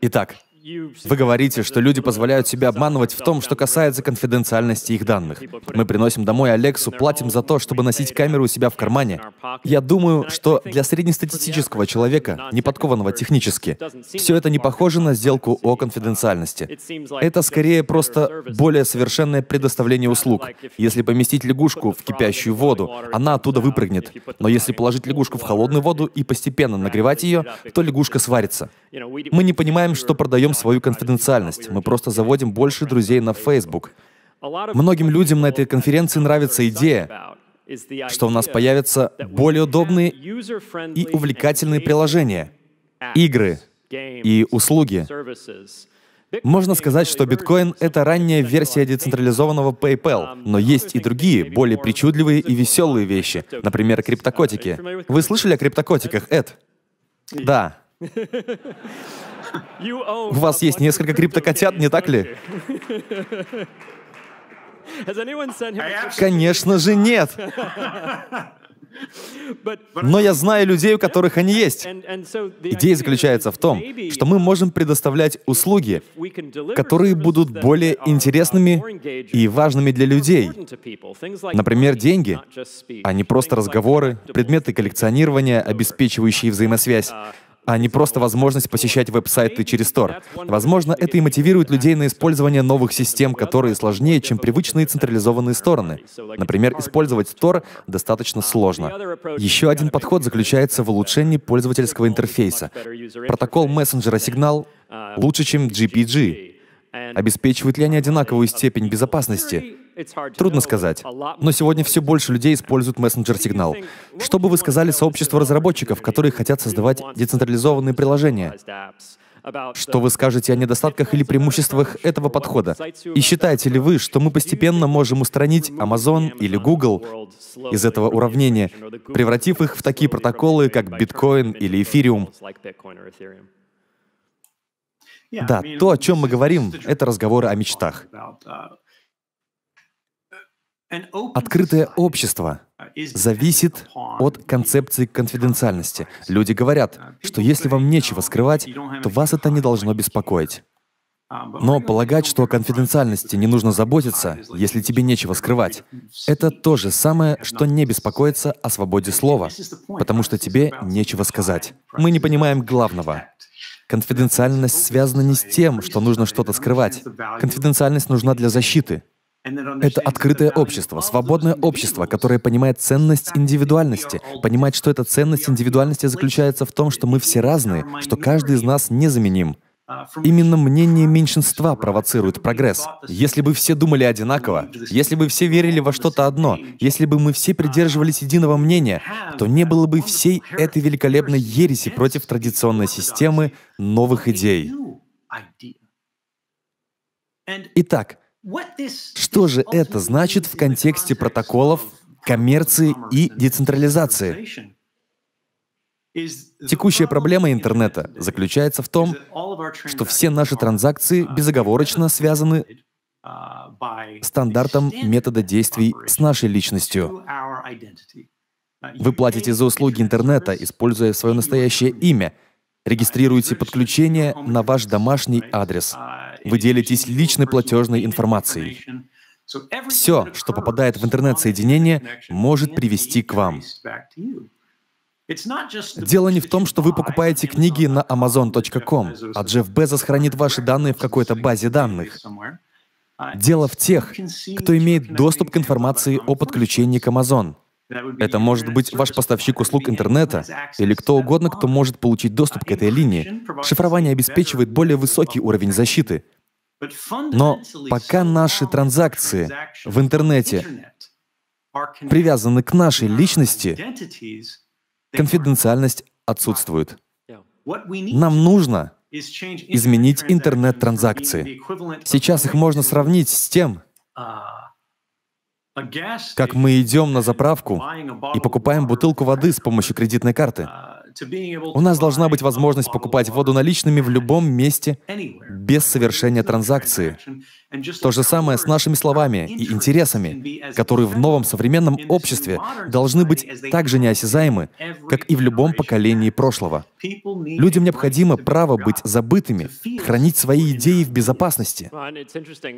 Итак, вы говорите, что люди позволяют себя обманывать в том, что касается конфиденциальности их данных. Мы приносим домой Алексу, платим за то, чтобы носить камеру у себя в кармане. Я думаю, что для среднестатистического человека, не подкованного технически, все это не похоже на сделку о конфиденциальности. Это скорее просто более совершенное предоставление услуг. Если поместить лягушку в кипящую воду, она оттуда выпрыгнет. Но если положить лягушку в холодную воду и постепенно нагревать ее, то лягушка сварится. Мы не понимаем, что продаем создаем свою конфиденциальность. Мы просто заводим больше друзей на Facebook. Многим людям на этой конференции нравится идея, что у нас появятся более удобные и увлекательные приложения, игры и услуги. Можно сказать, что биткоин — это ранняя версия децентрализованного PayPal, но есть и другие, более причудливые и веселые вещи, например, криптокотики. Вы слышали о криптокотиках, Эд? Да. У вас есть несколько криптокотят, не так ли? Конечно же нет. Но я знаю людей, у которых они есть. Идея заключается в том, что мы можем предоставлять услуги, которые будут более интересными и важными для людей. Например, деньги, а не просто разговоры, предметы коллекционирования, обеспечивающие взаимосвязь а не просто возможность посещать веб-сайты через Tor. Возможно, это и мотивирует людей на использование новых систем, которые сложнее, чем привычные централизованные стороны. Например, использовать Tor достаточно сложно. Еще один подход заключается в улучшении пользовательского интерфейса. Протокол мессенджера Signal лучше, чем GPG. Обеспечивают ли они одинаковую степень безопасности? Трудно сказать. Но сегодня все больше людей используют мессенджер-сигнал. Что бы вы сказали сообществу разработчиков, которые хотят создавать децентрализованные приложения? Что вы скажете о недостатках или преимуществах этого подхода? И считаете ли вы, что мы постепенно можем устранить Amazon или Google из этого уравнения, превратив их в такие протоколы, как биткоин или эфириум? Да, то, о чем мы говорим, это разговоры о мечтах. Открытое общество зависит от концепции конфиденциальности. Люди говорят, что если вам нечего скрывать, то вас это не должно беспокоить. Но полагать, что о конфиденциальности не нужно заботиться, если тебе нечего скрывать, это то же самое, что не беспокоиться о свободе слова, потому что тебе нечего сказать. Мы не понимаем главного. Конфиденциальность связана не с тем, что нужно что-то скрывать. Конфиденциальность нужна для защиты. Это открытое общество, свободное общество, которое понимает ценность индивидуальности, понимает, что эта ценность индивидуальности заключается в том, что мы все разные, что каждый из нас незаменим. Именно мнение меньшинства провоцирует прогресс. Если бы все думали одинаково, если бы все верили во что-то одно, если бы мы все придерживались единого мнения, то не было бы всей этой великолепной ереси против традиционной системы новых идей. Итак, что же это значит в контексте протоколов коммерции и децентрализации? Текущая проблема интернета заключается в том, что все наши транзакции безоговорочно связаны стандартом метода действий с нашей личностью. Вы платите за услуги интернета, используя свое настоящее имя, регистрируете подключение на ваш домашний адрес. Вы делитесь личной платежной информацией. Все, что попадает в интернет-соединение, может привести к вам. Дело не в том, что вы покупаете книги на amazon.com, а Джефф Безос хранит ваши данные в какой-то базе данных. Дело в тех, кто имеет доступ к информации о подключении к Amazon. Это может быть ваш поставщик услуг интернета или кто угодно, кто может получить доступ к этой линии. Шифрование обеспечивает более высокий уровень защиты. Но пока наши транзакции в интернете привязаны к нашей личности, конфиденциальность отсутствует. Нам нужно изменить интернет-транзакции. Сейчас их можно сравнить с тем, как мы идем на заправку и покупаем бутылку воды с помощью кредитной карты. У нас должна быть возможность покупать воду наличными в любом месте без совершения транзакции. То же самое с нашими словами и интересами, которые в новом современном обществе должны быть так же неосязаемы, как и в любом поколении прошлого. Людям необходимо право быть забытыми, хранить свои идеи в безопасности.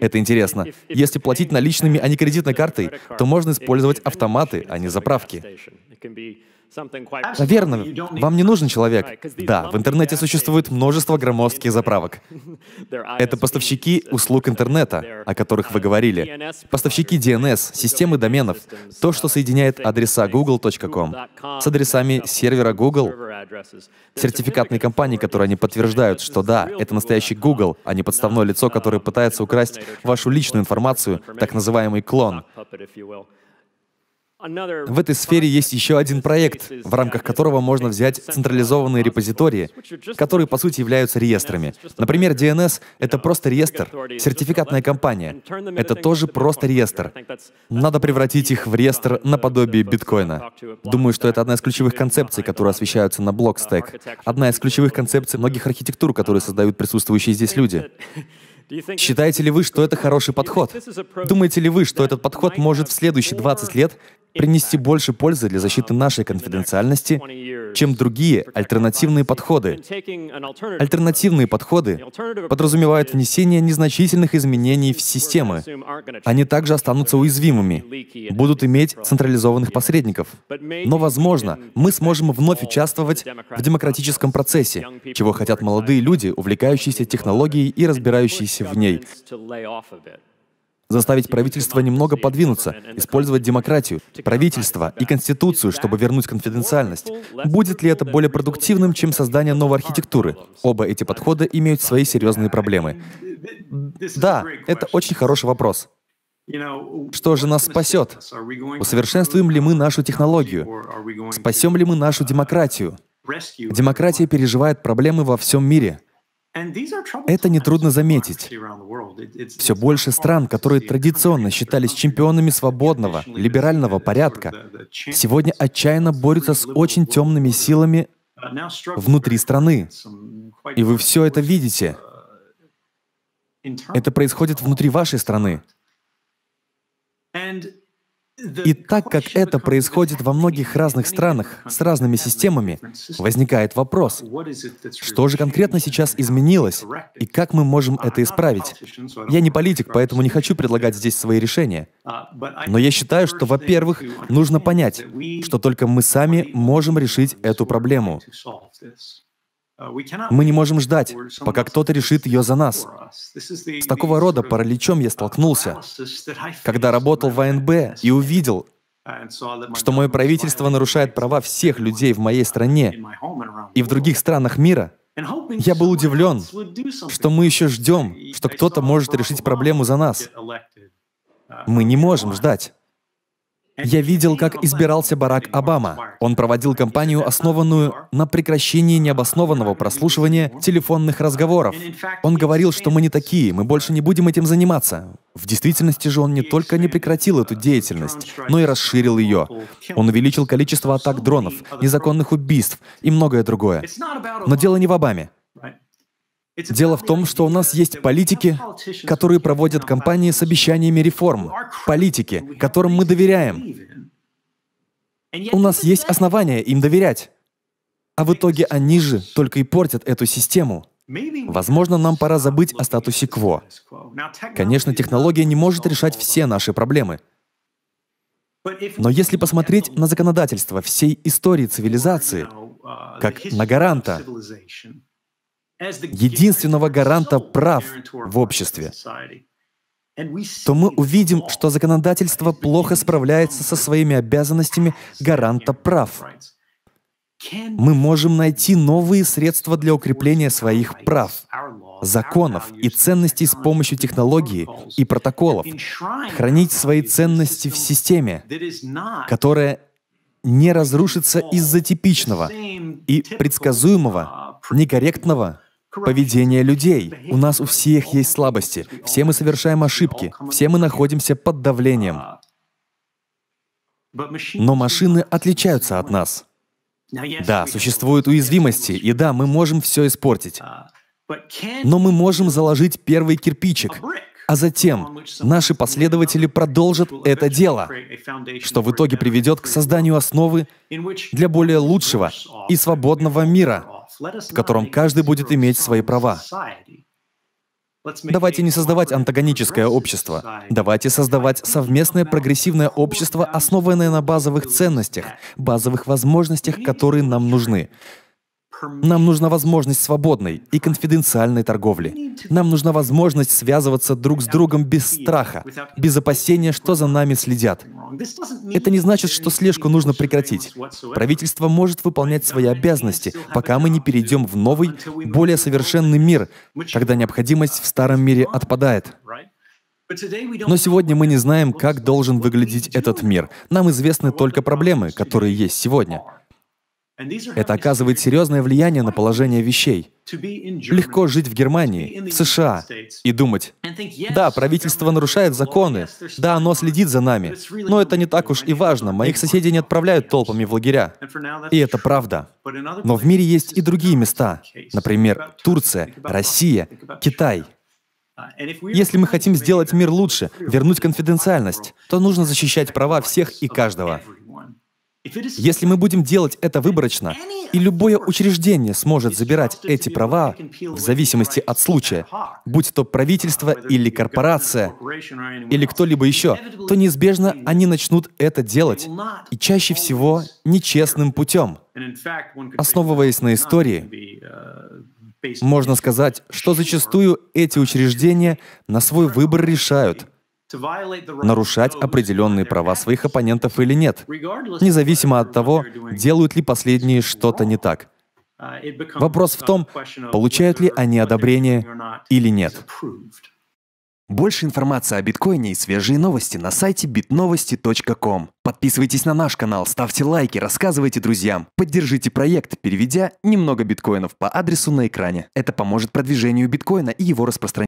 Это интересно. Если платить наличными, а не кредитной картой, то можно использовать автоматы, а не заправки. Верно, вам не нужен человек. Да, в интернете существует множество громоздких заправок. Это поставщики услуг интернета, о которых вы говорили. Поставщики DNS, системы доменов, то, что соединяет адреса google.com с адресами сервера Google, сертификатные компании, которые они подтверждают, что да, это настоящий Google, а не подставное лицо, которое пытается украсть вашу личную информацию, так называемый клон. В этой сфере есть еще один проект, в рамках которого можно взять централизованные репозитории, которые по сути являются реестрами. Например, DNS — это просто реестр, сертификатная компания. Это тоже просто реестр. Надо превратить их в реестр наподобие биткоина. Думаю, что это одна из ключевых концепций, которые освещаются на Blockstack. Одна из ключевых концепций многих архитектур, которые создают присутствующие здесь люди. Считаете ли вы, что это хороший подход? Думаете ли вы, что этот подход может в следующие 20 лет принести больше пользы для защиты нашей конфиденциальности, чем другие альтернативные подходы. Альтернативные подходы подразумевают внесение незначительных изменений в системы. Они также останутся уязвимыми, будут иметь централизованных посредников. Но, возможно, мы сможем вновь участвовать в демократическом процессе, чего хотят молодые люди, увлекающиеся технологией и разбирающиеся в ней заставить правительство немного подвинуться, использовать демократию, правительство и конституцию, чтобы вернуть конфиденциальность. Будет ли это более продуктивным, чем создание новой архитектуры? Оба эти подхода имеют свои серьезные проблемы. Да, это очень хороший вопрос. Что же нас спасет? Усовершенствуем ли мы нашу технологию? Спасем ли мы нашу демократию? Демократия переживает проблемы во всем мире. Это нетрудно заметить. Все больше стран, которые традиционно считались чемпионами свободного, либерального порядка, сегодня отчаянно борются с очень темными силами внутри страны. И вы все это видите. Это происходит внутри вашей страны. И так как это происходит во многих разных странах с разными системами, возникает вопрос, что же конкретно сейчас изменилось и как мы можем это исправить? Я не политик, поэтому не хочу предлагать здесь свои решения. Но я считаю, что, во-первых, нужно понять, что только мы сами можем решить эту проблему. Мы не можем ждать, пока кто-то решит ее за нас. С такого рода параличом я столкнулся, когда работал в АНБ и увидел, что мое правительство нарушает права всех людей в моей стране и в других странах мира. Я был удивлен, что мы еще ждем, что кто-то может решить проблему за нас. Мы не можем ждать. Я видел, как избирался Барак Обама. Он проводил кампанию, основанную на прекращении необоснованного прослушивания телефонных разговоров. Он говорил, что мы не такие, мы больше не будем этим заниматься. В действительности же он не только не прекратил эту деятельность, но и расширил ее. Он увеличил количество атак дронов, незаконных убийств и многое другое. Но дело не в Обаме. Дело в том, что у нас есть политики, которые проводят кампании с обещаниями реформ, политики, которым мы доверяем. У нас есть основания им доверять. А в итоге они же только и портят эту систему. Возможно, нам пора забыть о статусе кво. Конечно, технология не может решать все наши проблемы. Но если посмотреть на законодательство всей истории цивилизации, как на гаранта, единственного гаранта прав в обществе, то мы увидим, что законодательство плохо справляется со своими обязанностями гаранта прав. Мы можем найти новые средства для укрепления своих прав, законов и ценностей с помощью технологии и протоколов, хранить свои ценности в системе, которая не разрушится из-за типичного и предсказуемого, некорректного поведение людей. У нас у всех есть слабости. Все мы совершаем ошибки. Все мы находимся под давлением. Но машины отличаются от нас. Да, существуют уязвимости, и да, мы можем все испортить. Но мы можем заложить первый кирпичик, а затем наши последователи продолжат это дело, что в итоге приведет к созданию основы для более лучшего и свободного мира, в котором каждый будет иметь свои права. Давайте не создавать антагоническое общество. Давайте создавать совместное прогрессивное общество, основанное на базовых ценностях, базовых возможностях, которые нам нужны. Нам нужна возможность свободной и конфиденциальной торговли. Нам нужна возможность связываться друг с другом без страха, без опасения, что за нами следят. Это не значит, что слежку нужно прекратить. Правительство может выполнять свои обязанности, пока мы не перейдем в новый, более совершенный мир, когда необходимость в старом мире отпадает. Но сегодня мы не знаем, как должен выглядеть этот мир. Нам известны только проблемы, которые есть сегодня. Это оказывает серьезное влияние на положение вещей. Легко жить в Германии, в США и думать, да, правительство нарушает законы, да, оно следит за нами, но это не так уж и важно, моих соседей не отправляют толпами в лагеря. И это правда. Но в мире есть и другие места, например, Турция, Россия, Китай. Если мы хотим сделать мир лучше, вернуть конфиденциальность, то нужно защищать права всех и каждого. Если мы будем делать это выборочно, и любое учреждение сможет забирать эти права в зависимости от случая, будь то правительство или корпорация, или кто-либо еще, то неизбежно они начнут это делать, и чаще всего нечестным путем. Основываясь на истории, можно сказать, что зачастую эти учреждения на свой выбор решают — нарушать определенные права своих оппонентов или нет, независимо от того, делают ли последние что-то не так. Вопрос в том, получают ли они одобрение или нет. Больше информации о биткоине и свежие новости на сайте bitnovosti.com. Подписывайтесь на наш канал, ставьте лайки, рассказывайте друзьям. Поддержите проект, переведя немного биткоинов по адресу на экране. Это поможет продвижению биткоина и его распространению.